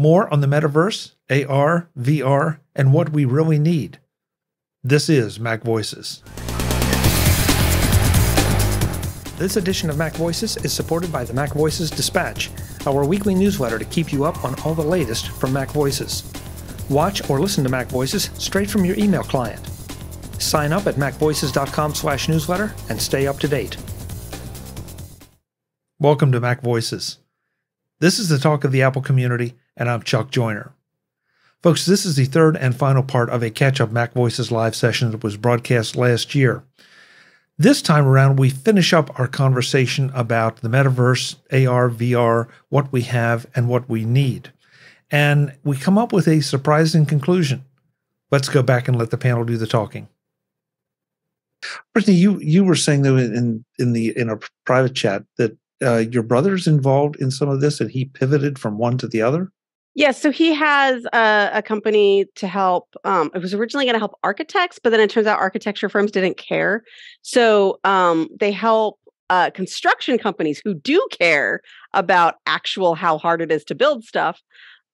More on the metaverse, AR, VR, and what we really need. This is Mac Voices. This edition of Mac Voices is supported by the Mac Voices Dispatch, our weekly newsletter to keep you up on all the latest from Mac Voices. Watch or listen to Mac Voices straight from your email client. Sign up at macvoices.com/newsletter and stay up to date. Welcome to Mac Voices. This is the talk of the Apple community, and I'm Chuck Joiner. Folks, this is the third and final part of a catch up Mac Voices live session that was broadcast last year. This time around, we finish up our conversation about the metaverse, AR, VR, what we have, and what we need. And we come up with a surprising conclusion. Let's go back and let the panel do the talking. Brittany, you you were saying though in in the in a private chat that uh, your brother's involved in some of this and he pivoted from one to the other? Yeah, so he has a, a company to help. Um, it was originally going to help architects, but then it turns out architecture firms didn't care. So um, they help uh, construction companies who do care about actual how hard it is to build stuff,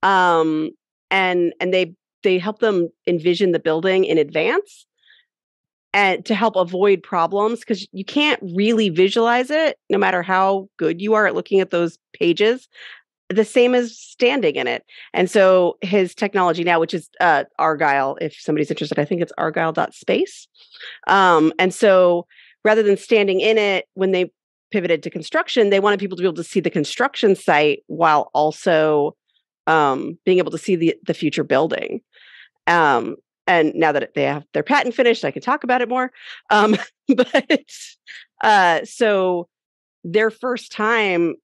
um, and and they they help them envision the building in advance and to help avoid problems because you can't really visualize it no matter how good you are at looking at those pages the same as standing in it. And so his technology now which is uh, argyle if somebody's interested i think it's argyle.space um, and so rather than standing in it when they pivoted to construction they wanted people to be able to see the construction site while also um, being able to see the, the future building. Um, and now that they have their patent finished, I can talk about it more. Um, but uh, so their first time,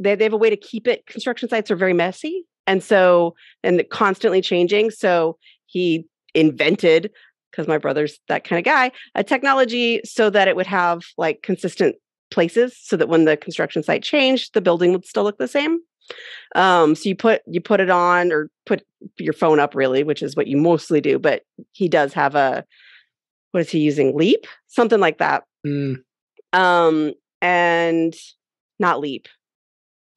they, they have a way to keep it. Construction sites are very messy, and so and constantly changing. So he invented because my brother's that kind of guy a technology so that it would have like consistent places so that when the construction site changed the building would still look the same um, so you put you put it on or put your phone up really, which is what you mostly do. But he does have a what is he using? Leap, something like that. Mm. Um, and not Leap.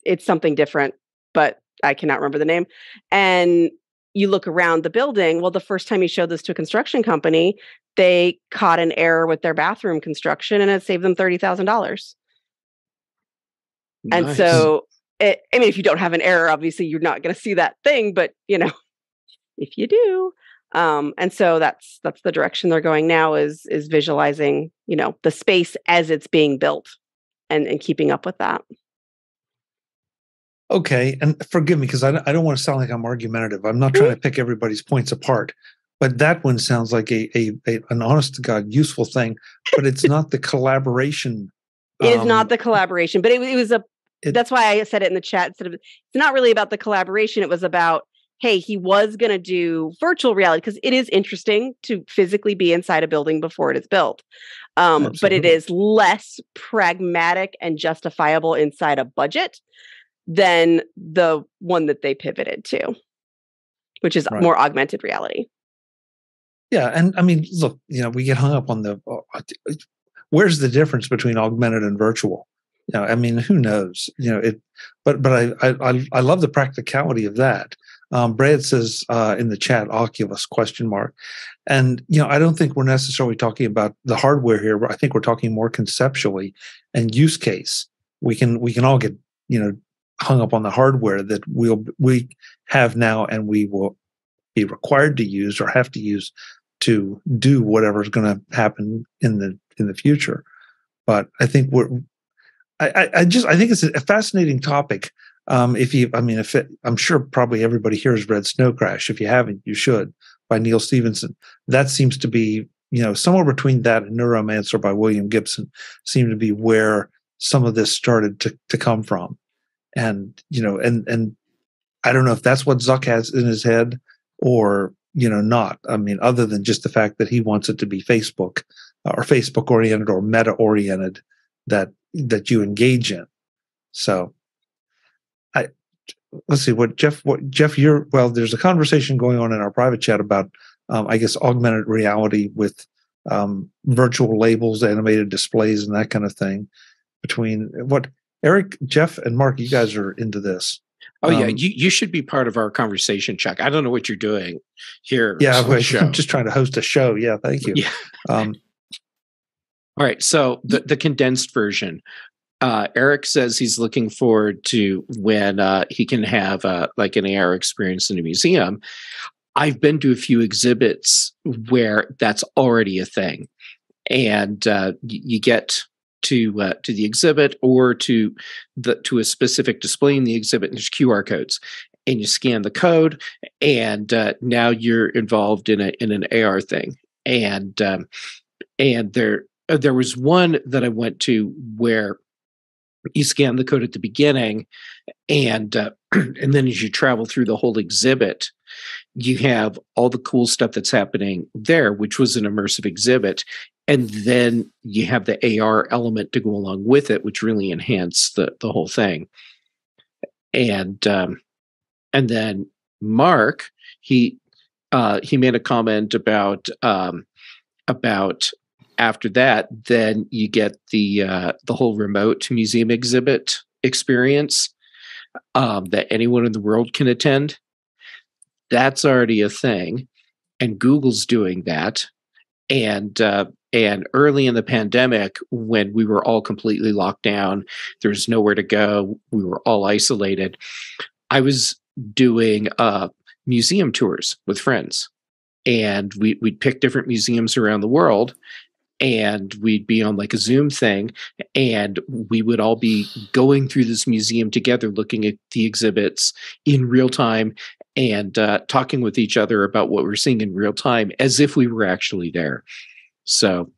It's something different, but I cannot remember the name. And you look around the building. Well, the first time you showed this to a construction company, they caught an error with their bathroom construction and it saved them thirty thousand dollars. Nice. And so it, I mean, if you don't have an error, obviously you're not going to see that thing, but you know, if you do, um, and so that's that's the direction they're going now is is visualizing, you know, the space as it's being built, and and keeping up with that. Okay, and forgive me because I, I don't want to sound like I'm argumentative. I'm not trying to pick everybody's points apart, but that one sounds like a, a, a an honest to god useful thing. But it's not the collaboration it is um, not the collaboration, but it, it was a it, that's why I said it in the chat instead of it's not really about the collaboration. It was about, hey, he was going to do virtual reality because it is interesting to physically be inside a building before it is built. Um, but it is less pragmatic and justifiable inside a budget than the one that they pivoted to, which is right. more augmented reality. Yeah, and I mean, look, you know, we get hung up on the uh, where's the difference between augmented and virtual? you know, I mean, who knows? You know, it. But but I I I love the practicality of that. Um, Brad says uh, in the chat, Oculus question mark, and you know, I don't think we're necessarily talking about the hardware here. I think we're talking more conceptually and use case. We can we can all get you know hung up on the hardware that we'll we have now and we will be required to use or have to use to do whatever's going to happen in the in the future. But I think we're I, I just I think it's a fascinating topic. Um, if you, I mean, if it, I'm sure probably everybody here has read Snow Crash. If you haven't, you should by Neal Stephenson. That seems to be, you know, somewhere between that and Neuromancer by William Gibson seem to be where some of this started to to come from. And you know, and and I don't know if that's what Zuck has in his head or you know not. I mean, other than just the fact that he wants it to be Facebook or Facebook oriented or meta oriented that that you engage in. So I let's see what Jeff what Jeff you're well there's a conversation going on in our private chat about um, I guess augmented reality with um, virtual labels, animated displays, and that kind of thing. Between what Eric, Jeff, and Mark, you guys are into this. Oh um, yeah, you you should be part of our conversation, Chuck. I don't know what you're doing here. Yeah, I'm just trying to host a show. Yeah, thank you. Yeah. Um, All right, so the the condensed version. Uh, Eric says he's looking forward to when uh, he can have uh, like an AR experience in a museum. I've been to a few exhibits where that's already a thing, and uh, you get to uh, to the exhibit or to the to a specific display in the exhibit and there's qr codes. And you scan the code and uh, now you're involved in a in an ar thing. And um, and there uh, there was one that i went to where you scan the code at the beginning and uh, and then as you travel through the whole exhibit you have all the cool stuff that's happening there which was an immersive exhibit and then you have the AR element to go along with it, which really enhanced the the whole thing. And um, and then Mark he uh, he made a comment about um, about after that, then you get the uh, the whole remote museum exhibit experience um, that anyone in the world can attend. That's already a thing, and Google's doing that. And uh, and early in the pandemic, when we were all completely locked down, there was nowhere to go, we were all isolated. I was doing uh, museum tours with friends, and we, we'd pick different museums around the world, and we'd be on like a Zoom thing, and we would all be going through this museum together, looking at the exhibits in real time and uh, talking with each other about what we're seeing in real time as if we were actually there. So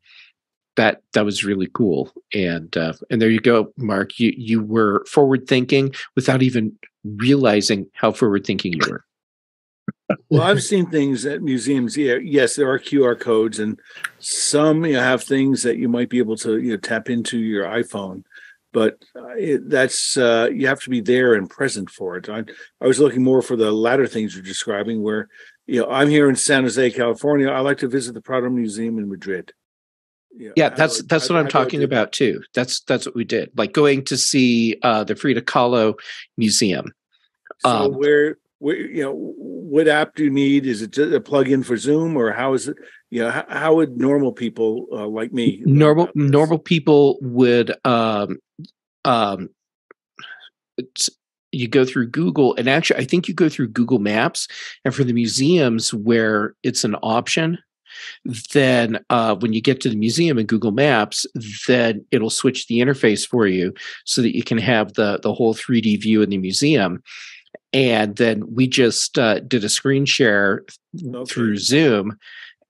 that that was really cool. And uh, and there you go, Mark. You you were forward thinking without even realizing how forward thinking you were. well, I've seen things at museums. Yeah, yes, there are QR codes, and some you know, have things that you might be able to you know tap into your iPhone. But uh, it, that's uh, you have to be there and present for it. I, I was looking more for the latter things you're describing, where you know, I'm here in San Jose, California. I like to visit the Prado Museum in Madrid. You know, yeah, that's that's what I, am talking about too. That's that's what we did. Like going to see uh, the Frida Kahlo Museum. So um, where where you know what app do you need? Is it just a plug-in for Zoom, or how is it? You know, how, how would normal people uh, like me? Normal normal people would um, um, you go through Google, and actually, I think you go through Google Maps. And for the museums where it's an option, then uh, when you get to the museum in Google Maps, then it'll switch the interface for you so that you can have the the whole 3D view in the museum. And then we just uh, did a screen share okay. through Zoom,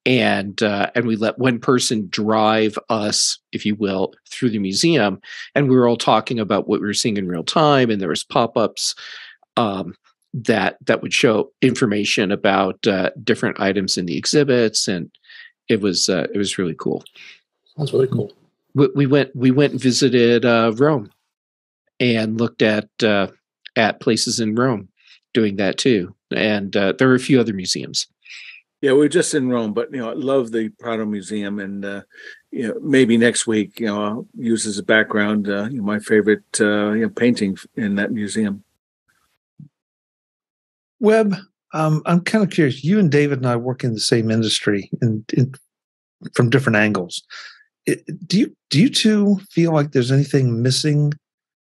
and uh, and we let one person drive us, if you will, through the museum, and we were all talking about what we were seeing in real time, and there was pop ups um, that that would show information about uh, different items in the exhibits, and it was uh, it was really cool. Sounds really cool. We, we went we went and visited uh, Rome, and looked at uh, at places in Rome, doing that too, and uh, there were a few other museums. Yeah, we are just in Rome, but you know, I love the Prado Museum, and uh, you know, maybe next week, you know, I'll use as a background, uh, you know, my favorite uh, you know, painting in that museum. Web, um, I'm kind of curious. You and David and I work in the same industry, and from different angles. It, do you do you two feel like there's anything missing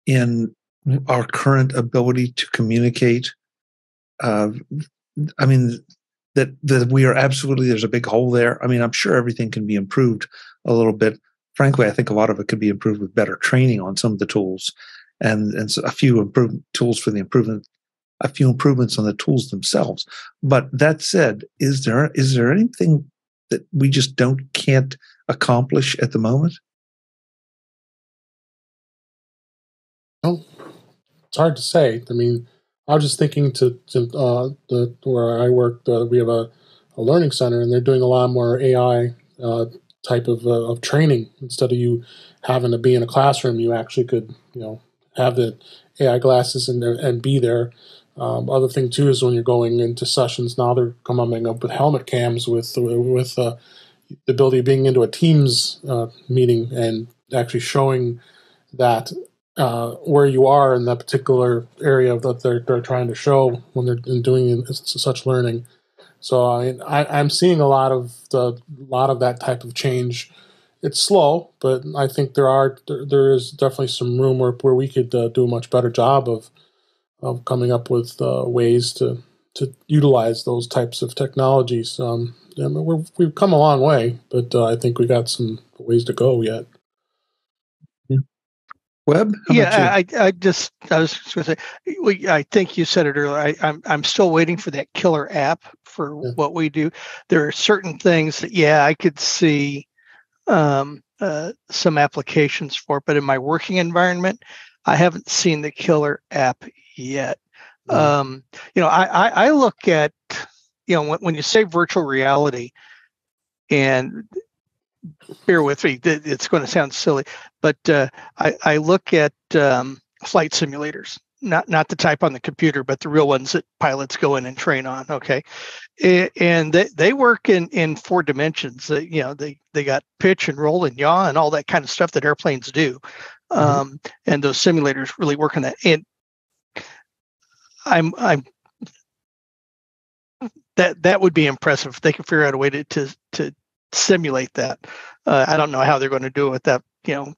in our current ability to communicate? Uh, I mean, that that we are absolutely there's a big hole there. I mean, I'm sure everything can be improved a little bit. Frankly, I think a lot of it could be improved with better training on some of the tools, and and a few improved tools for the improvement, a few improvements on the tools themselves. But that said, is there is there anything that we just don't can't accomplish at the moment? Well, it's hard to say. I mean, I was just thinking to, to uh, the where I work, uh, we have a, a, learning center, and they're doing a lot more AI uh, type of, uh, of training. Instead of you having to be in a classroom, you actually could you know have the AI glasses and and be there. Um, other thing too is when you're going into sessions now, they're coming up with helmet cams with with uh, the ability of being into a Teams uh, meeting and actually showing that uh, where you are in that particular area that they're, they're trying to show when they're doing such learning. So I, I am seeing a lot of the lot of that type of change. It's slow, but I think there are there, there is definitely some room where, where we could uh, do a much better job of of coming up with uh, ways to to utilize those types of technologies. Um, I mean, we have come a long way, but uh, I think we got some ways to go yet. Web? yeah, I, I just I was going to say, we, I think you said it earlier. I, am I'm, I'm still waiting for that killer app for yeah. what we do. There are certain things that yeah, I could see um, uh, some applications for, but in my working environment, I haven't seen the killer app yet. Mm-hmm. Um, you know, I, I, I look at you know when, when you say virtual reality, and bear with me, it's going to sound silly, but uh, I, I look at um, flight simulators, not not the type on the computer, but the real ones that pilots go in and train on. Okay, and they, they work in in four dimensions. You know, they they got pitch and roll and yaw and all that kind of stuff that airplanes do. Mm-hmm. Um, and those simulators really work on that. And I'm I'm that that would be impressive if they could figure out a way to to, to simulate that. Uh, I don't know how they're going to do it with that. You know,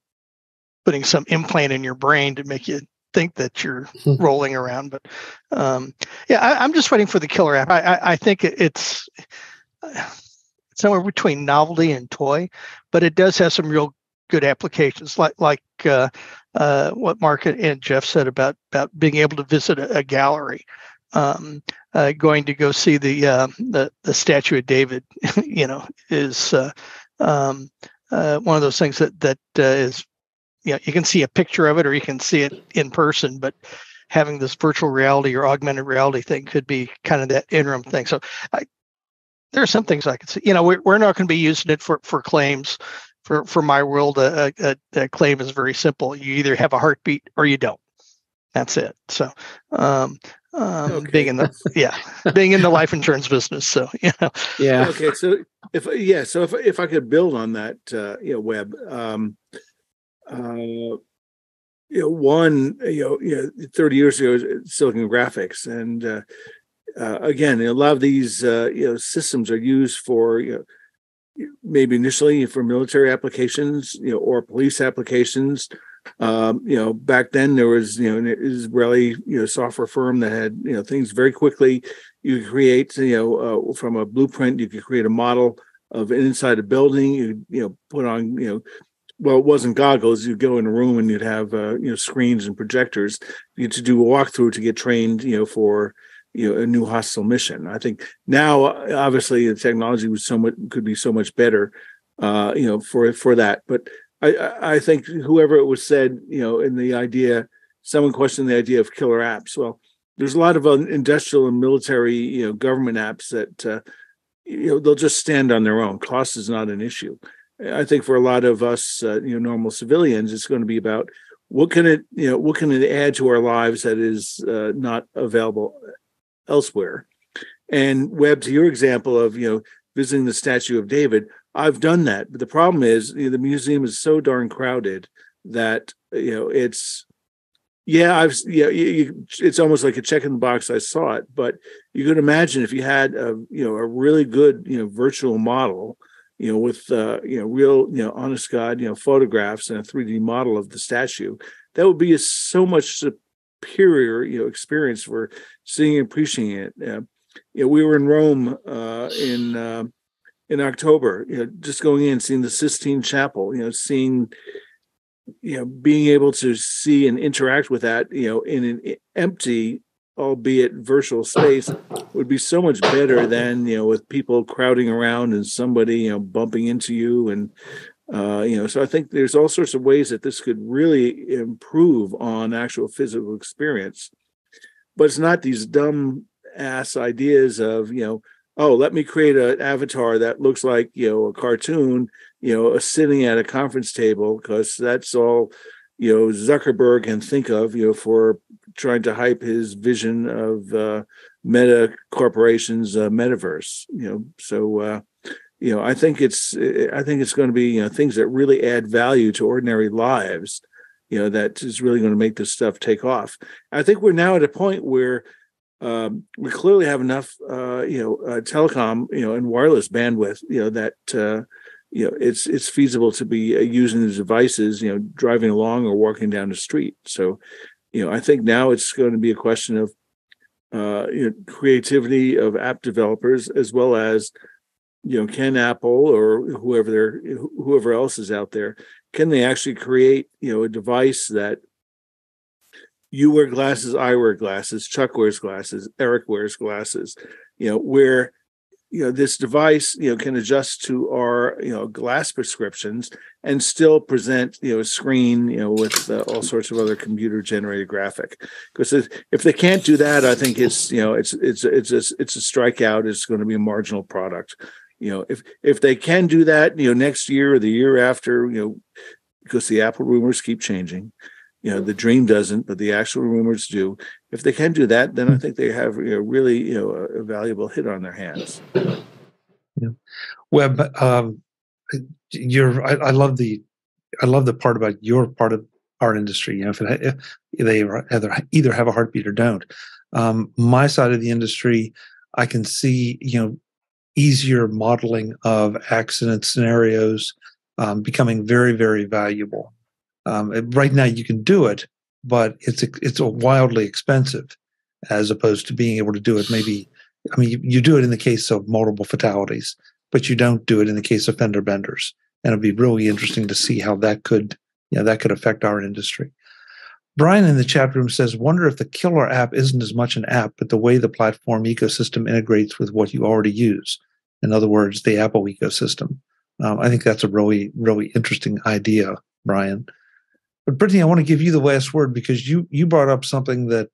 putting some implant in your brain to make you think that you're hmm. rolling around. But um, yeah, I, am just waiting for the killer app. I, I, I think it, it's somewhere between novelty and toy, but it does have some real good applications, like like uh, uh, what Mark and Jeff said about about being able to visit a, a gallery. Um, uh, going to go see the uh, the the statue of David, you know, is uh, um, uh, one of those things that that uh, is, you know, you can see a picture of it or you can see it in person, but having this virtual reality or augmented reality thing could be kind of that interim thing. So I, there are some things I could see. You know, we're, we're not going to be using it for for claims. For for my world, a, a, a claim is very simple. You either have a heartbeat or you don't. That's it. So um, um, okay. being in the yeah being in the life insurance business so you know yeah okay so if yeah so if if i could build on that uh you know web um uh you know one you know you know 30 years ago silicon graphics and uh, uh again a lot of these uh you know systems are used for you know maybe initially for military applications you know or police applications um, you know, back then there was, you know, an Israeli, you know, software firm that had, you know, things very quickly. You create, you know, uh, from a blueprint, you could create a model of inside a building. You, you know, put on, you know, well, it wasn't goggles. You'd go in a room and you'd have, uh, you know, screens and projectors. You to do a walkthrough to get trained, you know, for, you know, a new hostile mission. I think now, obviously, the technology was so much could be so much better, uh, you know, for for that. But I, I think whoever it was said, you know, in the idea, someone questioned the idea of killer apps. Well, there's a lot of industrial and military, you know, government apps that, uh, you know, they'll just stand on their own. Cost is not an issue. I think for a lot of us, uh, you know, normal civilians, it's going to be about what can it, you know, what can it add to our lives that is uh, not available elsewhere. And Web, to your example of, you know, visiting the statue of David, I've done that, but the problem is you know, the museum is so darn crowded that you know it's yeah I've yeah you, you, it's almost like a check in the box. I saw it, but you could imagine if you had a you know a really good you know virtual model, you know with uh, you know real you know honest God you know photographs and a three D model of the statue, that would be a so much superior you know experience for seeing and appreciating it. Yeah. you know, we were in Rome uh, in uh, in October, you know, just going in, seeing the Sistine Chapel, you know, seeing, you know, being able to see and interact with that, you know, in an empty, albeit virtual space would be so much better than, you know, with people crowding around and somebody, you know, bumping into you. And, uh, you know, so I think there's all sorts of ways that this could really improve on actual physical experience. But it's not these dumb ass ideas of, you know, oh, let me create an avatar that looks like, you know, a cartoon, you know, sitting at a conference table, because that's all, you know, Zuckerberg can think of, you know, for trying to hype his vision of uh, Meta Corporation's uh, metaverse. You know, so uh, you know, I think it's I think it's going to be you know things that really add value to ordinary lives you know, that is really going to make this stuff take off. I think we're now at a point where um, we clearly have enough, uh, you know, uh, telecom, you know, and wireless bandwidth, you know, that uh, you know it's it's feasible to be uh, using the devices, you know, driving along or walking down the street. So, you know, I think now it's going to be a question of uh, you know, creativity of app developers as well as you know can apple or whoever there whoever else is out there can they actually create you know a device that you wear glasses i wear glasses chuck wears glasses eric wears glasses you know where you know this device you know can adjust to our you know glass prescriptions and still present you know a screen you know with uh, all sorts of other computer generated graphic. Because if they can't do that i think it's you know it's it's it's a, it's a strikeout it's going to be a marginal product. You know if if they can do that you know next year or the year after you know because the apple rumors keep changing you know the dream doesn't but the actual rumors do. If they can do that then i think they have you know really you know a, a valuable hit on their hands. Yeah. Web um you're I, I, love the i love the part about your part of our industry you know if, it, if they either either have a heartbeat or don't. Um my side of the industry i can see you know easier modeling of accident scenarios um, becoming very very valuable um, right now, you can do it, but it's it's wildly expensive, as opposed to being able to do it. Maybe, I mean, you, you do it in the case of multiple fatalities, but you don't do it in the case of fender benders. And it'd be really interesting to see how that could, you know, that could affect our industry. Brian in the chat room says, "Wonder if the killer app isn't as much an app, but the way the platform ecosystem integrates with what you already use. In other words, the Apple ecosystem." Um, I think that's a really, really interesting idea, Brian. But Brittany, I want to give you the last word because you you brought up something that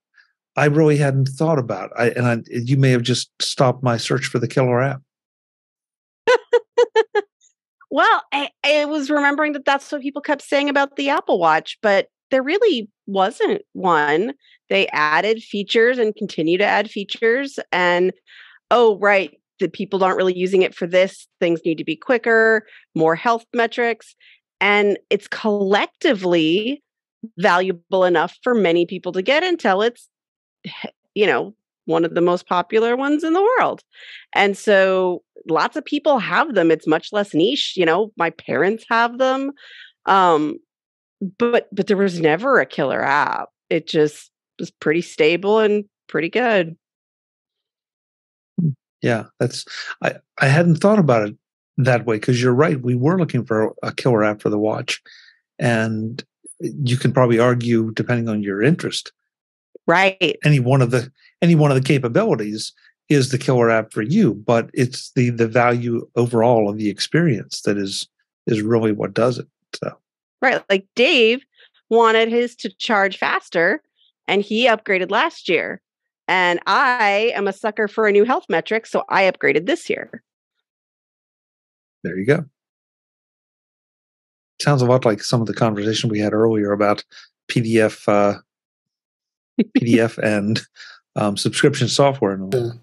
I really hadn't thought about. I, and I, you may have just stopped my search for the killer app. well, I, I was remembering that that's what people kept saying about the Apple Watch, but there really wasn't one. They added features and continue to add features. And oh, right, the people aren't really using it for this. Things need to be quicker, more health metrics and it's collectively valuable enough for many people to get until it's you know one of the most popular ones in the world. And so lots of people have them it's much less niche you know my parents have them um but but there was never a killer app. It just was pretty stable and pretty good. Yeah that's i i hadn't thought about it that way because you're right. We were looking for a killer app for the watch, and you can probably argue, depending on your interest, right? Any one of the any one of the capabilities is the killer app for you, but it's the the value overall of the experience that is is really what does it. So right, like Dave wanted his to charge faster, and he upgraded last year. And I am a sucker for a new health metric, so I upgraded this year. There you go. Sounds a lot like some of the conversation we had earlier about PDF, uh, PDF and um, subscription software. And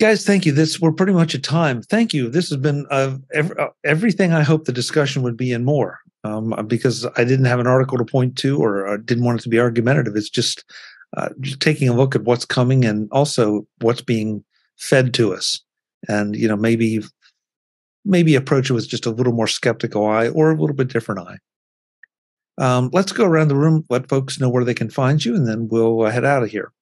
Guys, thank you. This we're pretty much at time. Thank you. This has been uh, every, uh, everything I hoped the discussion would be and more. Um, because I didn't have an article to point to or uh, didn't want it to be argumentative. It's just, uh, just taking a look at what's coming and also what's being fed to us and you know maybe maybe approach it with just a little more skeptical eye or a little bit different eye. Um, let's go around the room let folks know where they can find you and then we'll uh, head out of here.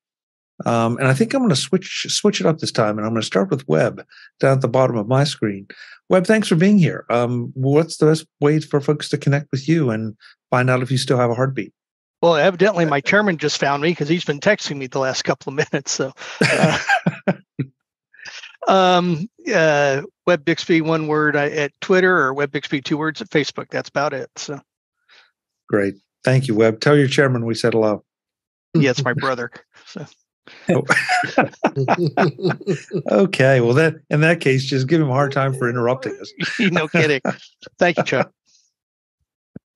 Um, and i think i'm going to switch switch it up this time and i'm going to start with web down at the bottom of my screen. Web thanks for being here. Um, what's the best way for folks to connect with you and find out if you still have a heartbeat? Well, evidently my chairman just found me because he's been texting me the last couple of minutes. So, uh, Um, uh, Web Bixby, one word at Twitter or Web Bixby, two words at Facebook. That's about it. So great. Thank you, Web. Tell your chairman we said hello. Yeah, it's my brother. So. Oh. okay. Well, that in that case, just give him a hard time for interrupting us. no kidding. Thank you, Chuck.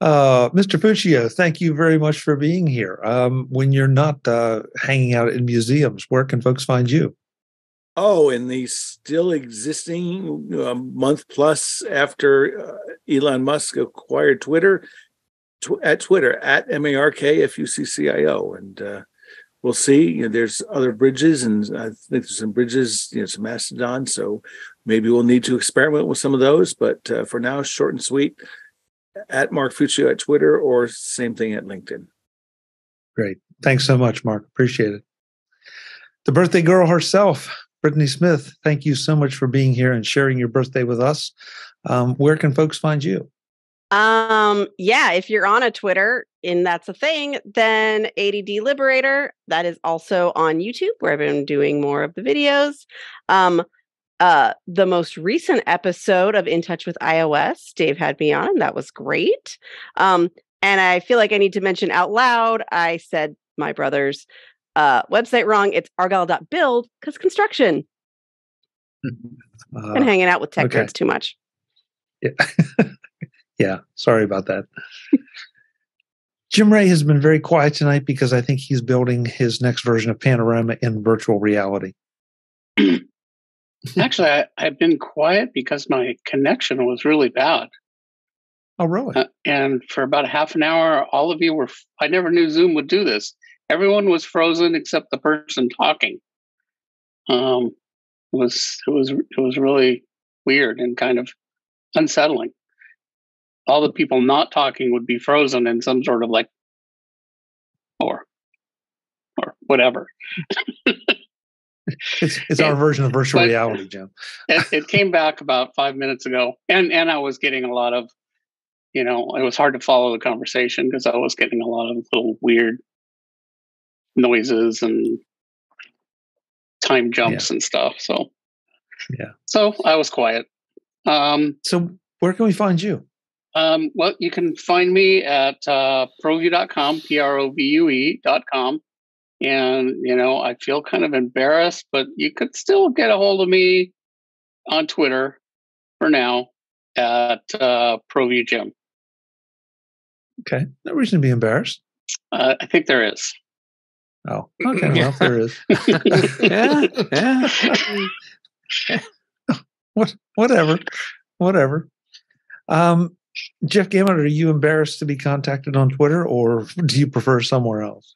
Uh, Mr. Fuccio, thank you very much for being here. Um, when you're not uh, hanging out in museums, where can folks find you? Oh, in the still existing uh, month plus after uh, Elon Musk acquired Twitter, tw- at Twitter at M A R K F U C C I O, and uh, we'll see. You know, there's other bridges, and I think there's some bridges, you know, some Mastodon. So maybe we'll need to experiment with some of those. But uh, for now, short and sweet. At Mark Fuccio at Twitter, or same thing at LinkedIn. Great. Thanks so much, Mark. Appreciate it. The birthday girl herself, Brittany Smith, thank you so much for being here and sharing your birthday with us. Um, where can folks find you? Um, yeah, if you're on a Twitter and that's a thing, then ADD Liberator, that is also on YouTube where I've been doing more of the videos. Um, uh, the most recent episode of In Touch with iOS, Dave had me on, and that was great. Um, and I feel like I need to mention out loud, I said my brother's uh, website wrong. It's argyle.build because construction. Uh, Been hanging out with tech okay. nerds too much. yeah. yeah, sorry about that. Jim Rea has been very quiet tonight because I think he's building his next version of Panorama in virtual reality. Actually, I, I've been quiet because my connection was really bad. Oh, really? Uh, and for about a half an hour, all of you were, I never knew Zoom would do this. Everyone was frozen except the person talking. Um, it was, it was, it was really weird and kind of unsettling. All the people not talking would be frozen in some sort of like, or, or whatever. It's it's our version of virtual But- reality, Jim. it, it came back about five minutes ago, and and I was getting a lot of, you know, it was hard to follow the conversation because I was getting a lot of little weird noises and time jumps and stuff. So Yeah. so I was quiet. Um, So where can we find you? um, well, you can find me at uh, provue.com, P R O V U E.com. And, you know, I feel kind of embarrassed, but you could still get a hold of me on Twitter for now at uh, ProVUE Jim. Okay. No reason to be embarrassed. Uh, I think there is. Oh, okay. Well, there is. yeah, yeah. What whatever. Whatever. Um Jeff Gamet, are you embarrassed to be contacted on Twitter or do you prefer somewhere else?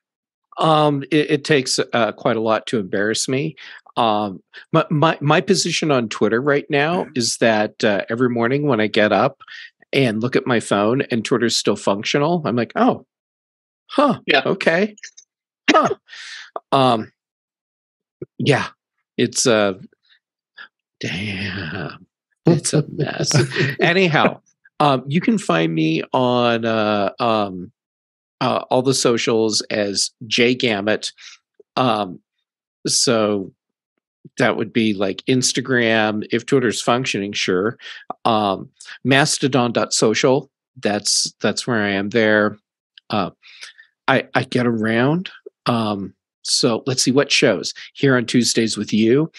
Um, it, it takes uh, quite a lot to embarrass me. Um, my, my my position on Twitter right now is that uh, every morning when I get up and look at my phone and Twitter's still functional, I'm like, oh, huh, Yeah. okay, huh. um, yeah, it's uh, damn, it's a mess. Anyhow, um, you can find me on uh, um, uh, all the socials as J Gamet. Um, so that would be like Instagram, if Twitter's functioning, sure. Um, Mastodon.social. That's that's where I am there. Uh, I I get around. Um, so let's see what shows here on Tuesdays with you.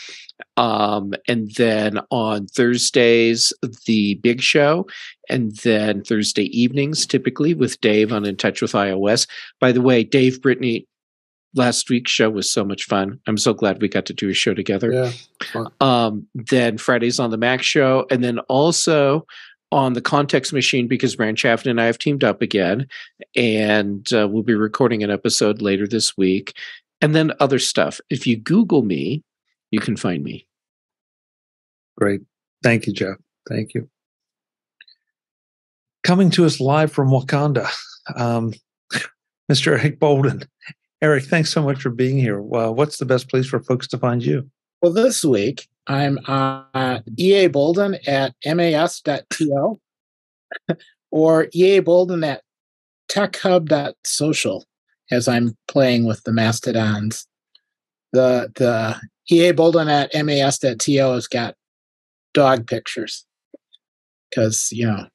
Um, and then on Thursdays, the big show, and then Thursday evenings, typically with Dave on In Touch with iOS. By the way, Dave Brittany, last week's show was so much fun. I'm so glad we got to do a show together. Yeah. Um, then Fridays on the Mac show, and then also on the Context Machine because Bryan Chaffin and I have teamed up again, and uh, we'll be recording an episode later this week. And then other stuff. If you Google me, you can find me. Great. Thank you, Jeff. Thank you. Coming to us live from Wakanda, um, Mr. Eric Bolden. Eric, thanks so much for being here. Well, what's the best place for folks to find you? Well, this week I'm uh, embolden at mas.to or embolden at techhub.social as I'm playing with the mastodons. The the embolden at mas.to has got dog pictures because you know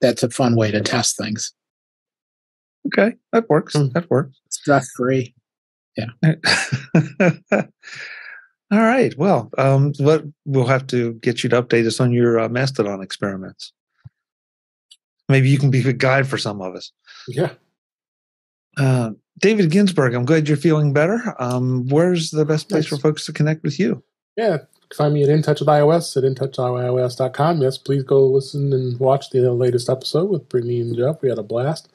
that's a fun way to test things. Okay, that works. That works. Stress free. All right. Well, um, what we'll have to get you to update us on your uh, Mastodon experiments. Maybe you can be a guide for some of us. Yeah. Uh, David Ginsburg, I'm glad you're feeling better. Um, where's the best place Yes. for folks to connect with you? Yeah. find me at In Touch with iOS at intouchios.com. Yes, please go listen and watch the latest episode with Brittany and Jeff. We had a blast.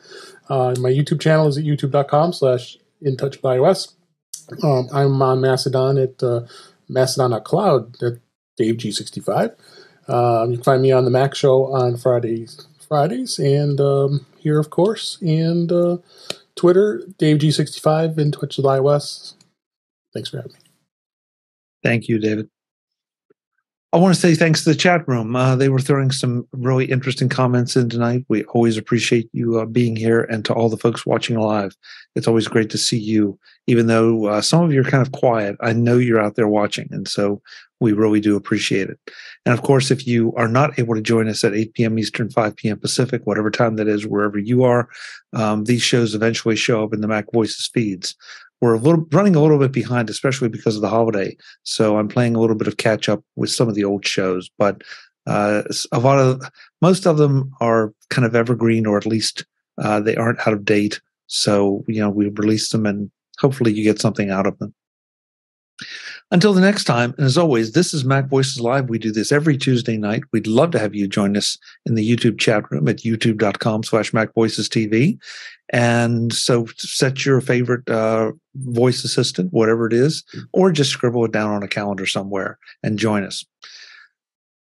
Uh, my YouTube channel is at youtube.com slash In Touch with iOS. Um, I'm on Mastodon at uh, mastodon.cloud at DaveG65. Um, you can find me on the Mac Show on Fridays, Fridays, and um, here, of course, and uh, Twitter, DaveG65, in Touch with iOS. Thanks for having me. Thank you, David. I want to say thanks to the chat room. Uh, they were throwing some really interesting comments in tonight. We always appreciate you uh, being here, and to all the folks watching live, it's always great to see you. Even though uh, some of you are kind of quiet, I know you're out there watching, and so we really do appreciate it. And of course, if you are not able to join us at 8 p.m. Eastern, 5 p.m. Pacific, whatever time that is, wherever you are, um, these shows eventually show up in the Mac Voices feeds we're a little running a little bit behind, especially because of the holiday. So I'm playing a little bit of catch up with some of the old shows, but uh, a lot of most of them are kind of evergreen, or at least uh, they aren't out of date. So you know we release them, and hopefully you get something out of them. Until the next time, and as always, this is Mac Voices Live. We do this every Tuesday night. We'd love to have you join us in the YouTube chat room at youtube.com slash Mac Voices TV. And so set your favorite uh, voice assistant, whatever it is, or just scribble it down on a calendar somewhere and join us.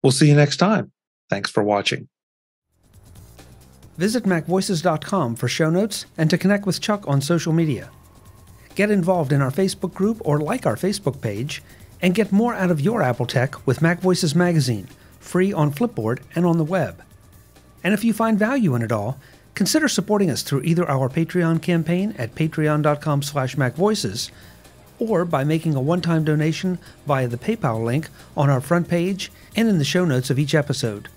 We'll see you next time. Thanks for watching. Visit MacVoices.com for show notes and to connect with Chuck on social media. Get involved in our Facebook group or like our Facebook page, and get more out of your Apple tech with Mac Voices Magazine, free on Flipboard and on the web. And if you find value in it all, consider supporting us through either our Patreon campaign at patreon.com slash macvoices or by making a one-time donation via the PayPal link on our front page and in the show notes of each episode.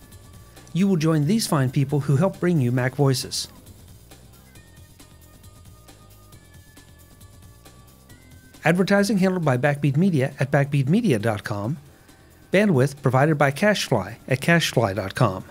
You will join these fine people who help bring you Mac Voices. Advertising handled by Backbeat Media at backbeatmedia.com. Bandwidth provided by Cashfly at cashfly.com.